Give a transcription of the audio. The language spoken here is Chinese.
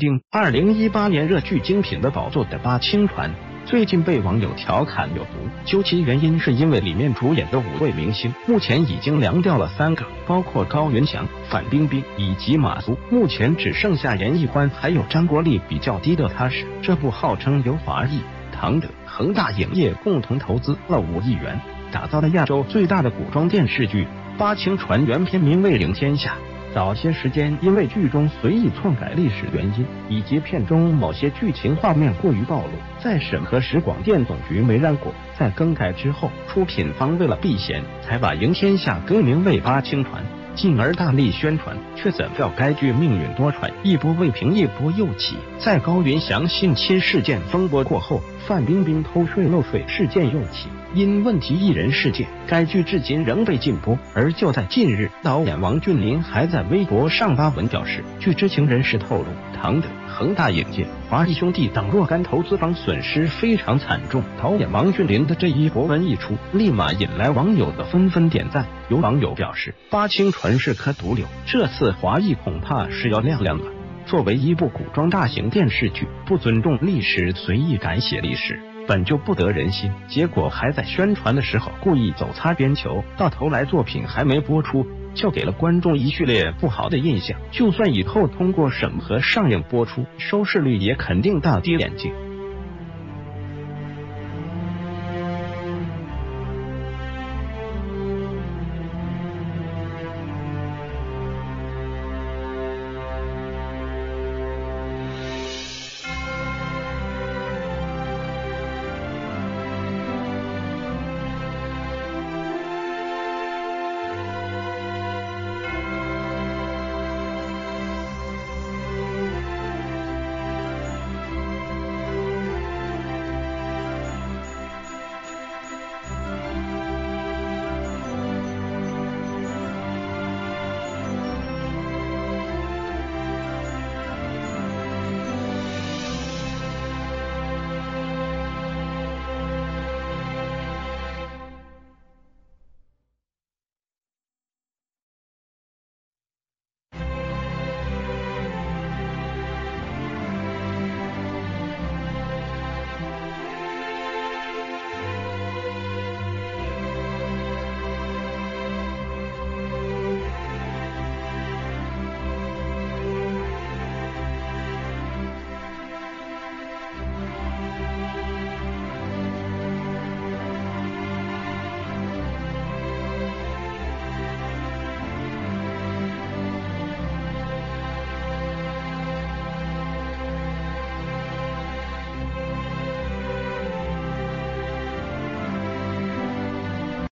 定二零一八年热剧精品的宝座的《八清传》，最近被网友调侃有毒。究其原因，是因为里面主演的五位明星目前已经凉掉了三个，包括高云翔、范冰冰以及马苏，目前只剩下严屹欢还有张国立比较低调踏实。这部号称由华谊、唐德、恒大影业共同投资了五亿元打造的亚洲最大的古装电视剧《八清传》，原片名为《赢天下》。早些时间，因为剧中随意篡改历史原因，以及片中某些剧情画面过于暴露，在审核时广电总局没让过。在更改之后，出品方为了避嫌，才把《赢天下》更名为《八清传》，进而大力宣传。却怎料该剧命运多舛，一波未平，一波又起。在高云翔性侵事件风波过后，范冰冰偷税漏税事件又起。因问题艺人事件，该剧至今仍被禁播。而就在近日，导演王俊林还在微博上发文表示，据知情人士透露，唐德、恒大影业、华谊兄弟等若干投资方损失非常惨重。导演王俊林的这一博文一出，立马引来网友的纷纷点赞。有网友表示，八清传是颗毒瘤，这次华谊恐怕是要亮亮了。作为一部古装大型电视剧，不尊重历史，随意改写历史。本就不得人心，结果还在宣传的时候故意走擦边球，到头来作品还没播出，就给了观众一系列不好的印象。就算以后通过审核上映播出，收视率也肯定大跌眼镜。